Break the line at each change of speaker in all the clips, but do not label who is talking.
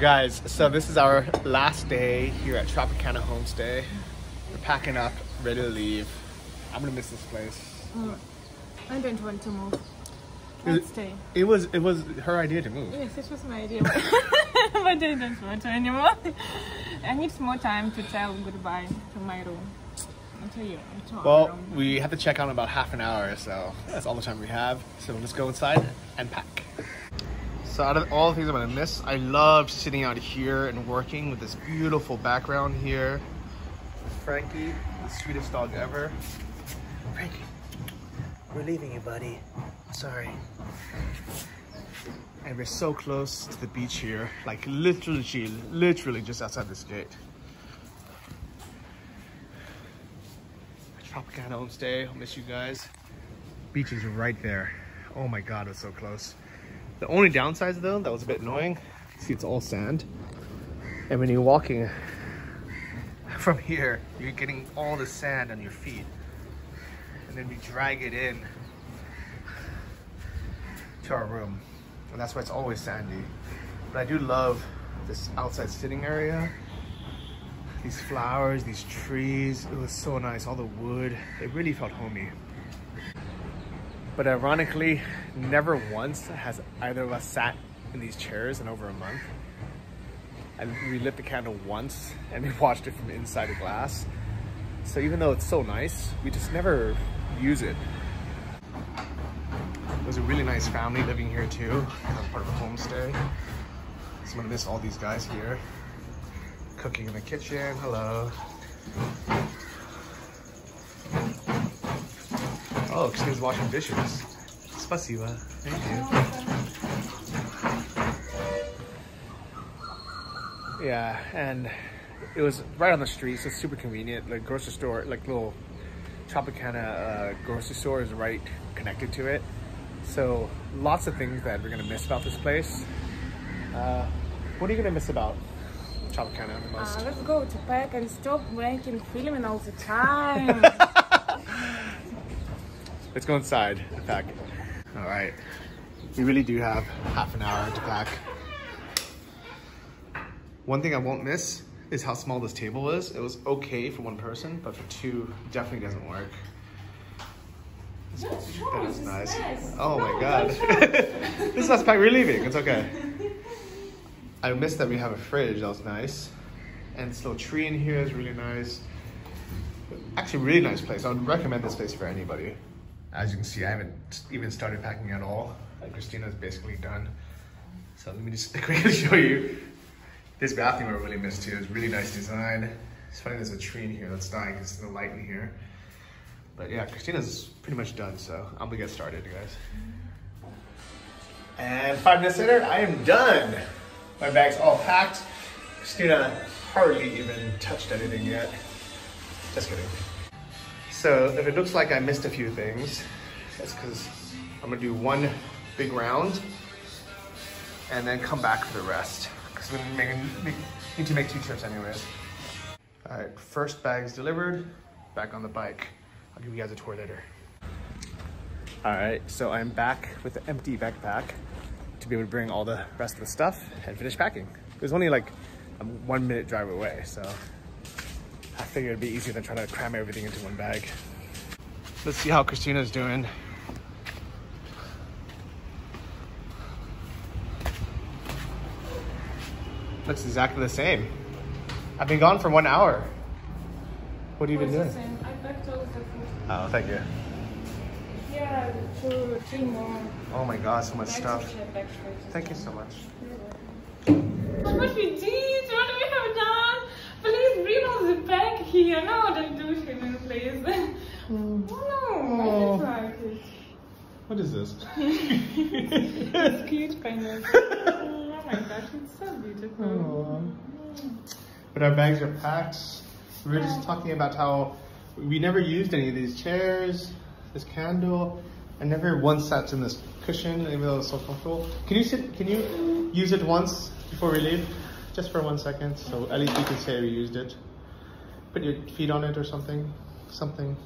guys, so this is our last day here at Tropicana Homestay. We're packing up, ready to leave. I'm gonna miss this place. Mm.
I don't want to move.
It-
stay.
It was it was her idea to move.
Yes, this was my idea. but I don't want to anymore. I need more time to tell goodbye to my room. To you. our
Well,
room.
we have to check out in about half an hour, so that's all the time we have. So let's go inside and pack. So out of all the things I'm gonna miss, I love sitting out here and working with this beautiful background here. Frankie, the sweetest dog ever. Frankie, we're leaving you, buddy. Sorry. And we're so close to the beach here, like literally, literally just outside this gate. Tropicana Homestay. I'll miss you guys. Beach is right there. Oh my god, it's so close. The only downside though, that was a bit annoying, see it's all sand. And when you're walking from here, you're getting all the sand on your feet. And then we drag it in to our room. And that's why it's always sandy. But I do love this outside sitting area these flowers, these trees. It was so nice. All the wood. It really felt homey. But ironically, never once has either of us sat in these chairs in over a month. And we lit the candle once and we watched it from inside the glass. So even though it's so nice, we just never use it. Was a really nice family living here too. I'm part of a homestay. So I'm gonna miss all these guys here cooking in the kitchen. Hello. Oh, Christina's washing dishes. Spasiba. Thank you. Yeah, and it was right on the street, so it's super convenient. Like grocery store, like little Tropicana uh, grocery store is right connected to it. So lots of things that we're gonna miss about this place. Uh, what are you gonna miss about Tropicana the most?
Uh, let's go to pack and stop making filming all the time.
Let's go inside and pack. All right. We really do have half an hour to pack. One thing I won't miss is how small this table is. It was okay for one person, but for two, definitely doesn't work. That is nice. Oh my god. this is us pack. We're leaving. It's okay. I missed that we have a fridge. That was nice. And this little tree in here is really nice. Actually, really nice place. I would recommend this place for anybody. As you can see, I haven't even started packing at all. Like Christina's basically done. So let me just quickly show you. This bathroom I really missed too. It's really nice design. It's funny there's a tree in here that's dying because there's no light in here. But yeah, Christina's pretty much done, so I'm gonna get started, guys. And five minutes later, I am done. My bag's all packed. Christina hardly even touched anything yet. Just kidding. So if it looks like I missed a few things, that's because I'm gonna do one big round and then come back for the rest. Because we need to make two trips anyways. All right, first bag's delivered, back on the bike. I'll give you guys a tour later. All right, so I'm back with the empty backpack to be able to bring all the rest of the stuff and finish packing. It was only like a one minute drive away, so I figured it'd be easier than trying to cram everything into one bag. Let's see how Christina's doing. Looks exactly the same. I've been gone for one hour. What have you been doing?
I packed all the food.
Oh, thank you.
Yeah, two, three more.
Oh my god, so much stuff.
check, back straight.
Thank you so much.
What we did? What we have done? Please bring all the bag here. No, don't do it, please. Oh, no, I just oh. like it.
What is this?
It's cute, kind of. oh my gosh, it's so beautiful.
But our bags are packed. We were just talking about how we never used any of these chairs, this candle. I never once sat in this cushion, even though it's so comfortable. Can you sit? Can you use it once before we leave, just for one second, so at least you can say we used it. Put your feet on it or something, something.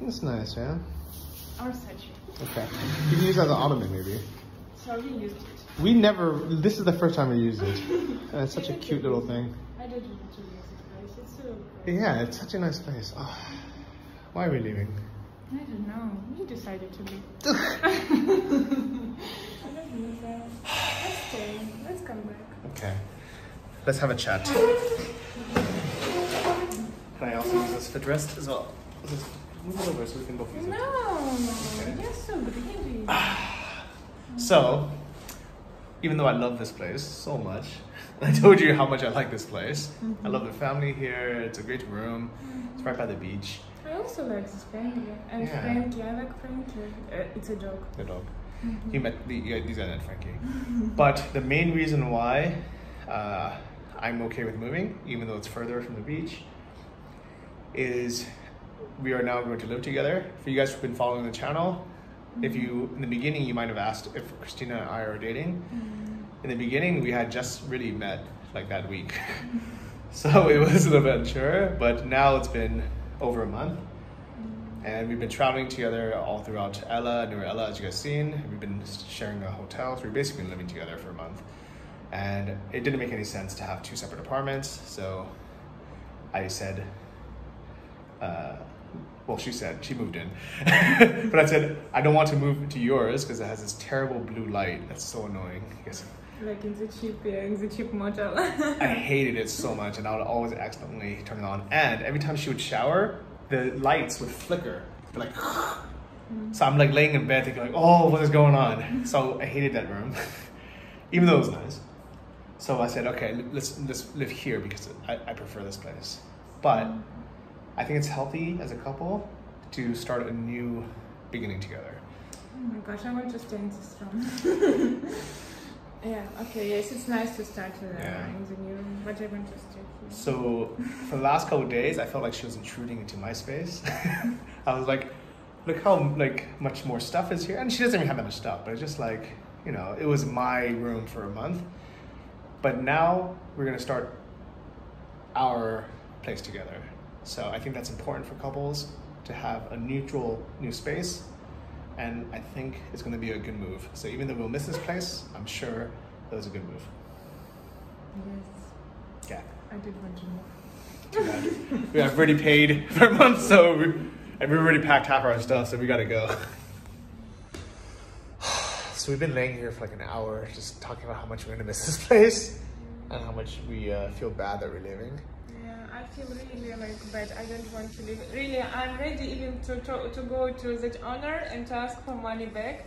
It's nice, yeah.
Or such.
Okay. You can use it as an ottoman, maybe.
So we used it.
We never, this is the first time we used it. And uh, it's such a cute little thing.
I didn't want to use this place. It's so great.
Yeah, it's such a nice place. Oh, why are we leaving?
I don't know. We decided to leave. I don't know. so. Let's stay. Let's come back.
Okay. Let's have a chat. Can I also use this for footrest as well? Just move it over so we can both use it.
No, you're so greedy.
So, even though I love this place so much, I told you how much I like this place. I love the family here. It's a great room. It's right by the beach.
I also like this family. And
Yeah.
Frankie, I like Frankie. Uh, it's a dog.
The dog. Mm-hmm. He met the yeah, these are not Frankie. but the main reason why uh, I'm okay with moving, even though it's further from the beach, is we are now going to live together. For you guys who've been following the channel, if mm-hmm. you in the beginning you might have asked if Christina and I are dating. Mm-hmm. In the beginning, we had just really met like that week, so it was an adventure. But now it's been over a month, and we've been traveling together all throughout Ella, New Ella, as you guys seen. We've been sharing a hotel, so we've basically been living together for a month. And it didn't make any sense to have two separate apartments, so I said, uh, well, she said, she moved in. but I said, I don't want to move to yours because it has this terrible blue light that's so annoying. I guess
Like in the cheap, yeah, in the cheap motel.
I hated it so much, and I would always accidentally turn it on. And every time she would shower, the lights would flicker, like. So I'm like laying in bed thinking like, oh, what is going on? So I hated that room, even though it was nice. So I said, okay, let's let's live here because I, I prefer this place. But I think it's healthy as a couple to start a new beginning together.
Oh my gosh, I want to stay in this. yeah, okay, yes, it's nice to start uh,
Yeah.
in the new room, but I want to stay here.
So for the last couple of days, I felt like she was intruding into my space. I was like, look how like much more stuff is here, and she doesn't even have that much stuff, but it's just like you know, it was my room for a month. But now we're gonna start our place together. So I think that's important for couples to have a neutral new space, and I think it's gonna be a good move. So even though we'll miss this place, I'm sure that was a good move.
Yes,
Yeah.
I did want to move.
We have already paid for a month, so we, and we already packed half our stuff, so we gotta go. So we've been laying here for like an hour, just talking about how much we're gonna miss this place, and how much we uh, feel bad that we're leaving.
I feel really like bad. I don't want to leave. Really, I'm ready even to, to, to go to that owner and to ask for money back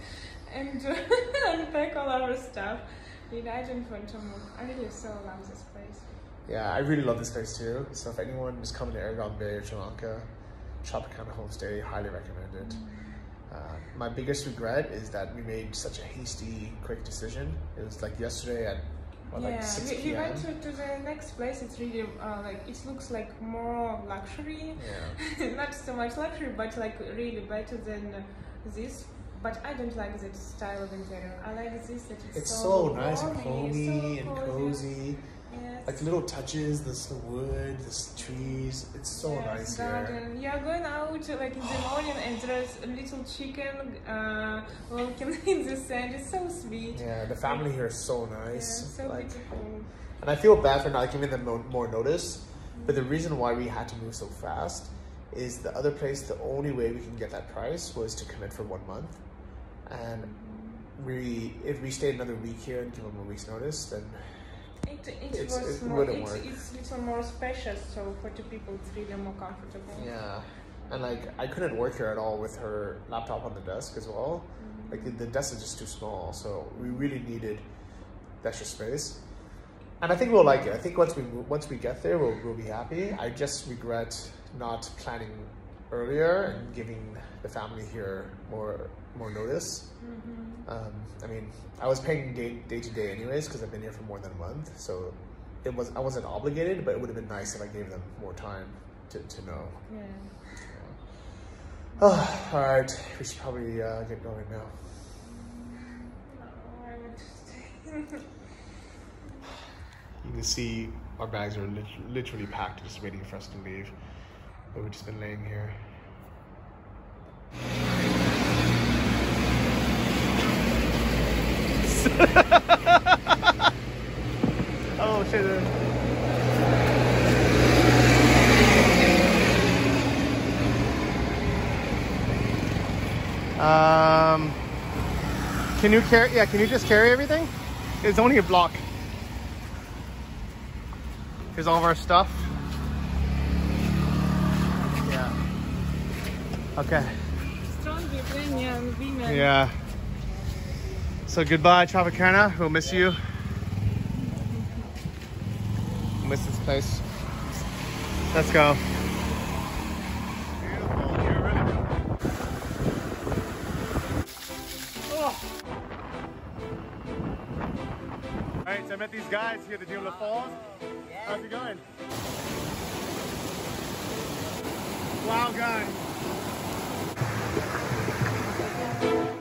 and unpack all our stuff. Really, I don't want to move. I really so love this place.
Yeah, I really love this place too. So if anyone is coming to Arugam Bay or Sri Lanka, Tropicana Homestay, highly recommend it. Uh, my biggest regret is that we made such a hasty, quick decision. It was like yesterday at like
yeah,
6
we, we went to, to the next place. It's really uh, like it looks like more luxury,
Yeah.
not so much luxury, but like really better than this. But I don't like that style of interior. I like this. That it's,
It's
so,
so nice and
homey,
homey
so
and
cozy.
Like little touches, this the wood, this trees. It's so
Yes,
nice here.
garden. You are going out like in the morning and there's a little chicken uh, walking in the sand. It's so sweet.
Yeah, the family here is so nice.
Yeah, so
like,
beautiful.
and I feel bad for not giving them more notice. But the reason why we had to move so fast is the other place. The only way we can get that price was to commit for one month, and we if we stayed another week here and give them a week's notice, then
It, it
It's-
was
it
more, it's, it's little more spacious, so for two people it's really more comfortable.
yeah. And like I couldn't work here at all with her laptop on the desk as well. Mm-hmm. Like the, the desk is just too small, so we really needed extra space. And I think we'll like it. I think once we once we get there, we'll we'll be happy. I just regret not planning earlier and giving the family here more more notice.
Mm-hmm.
Um, I mean, I was paying day day to day anyways because I've been here for more than a month, so it was I wasn't obligated, but it would have been nice if I gave them more time to, to know.
Yeah.
Oh, all right, we should probably uh, get going now.
No, I want to stay.
You can see our bags are lit- literally packed, just waiting for us to leave. But we've just been laying here. oh shit. Um, can you carry? Yeah, can you just carry everything? It's only a block. Here's all of our stuff. Yeah. Okay.
Strong Ukrainian women.
Yeah. So goodbye, Tropicana. We'll miss you. We'll miss this place. Let's go. Beautiful. You're really Oh. All right, so I met these guys here at the Diablo Falls. How's it going? Wow, gun. Thank you.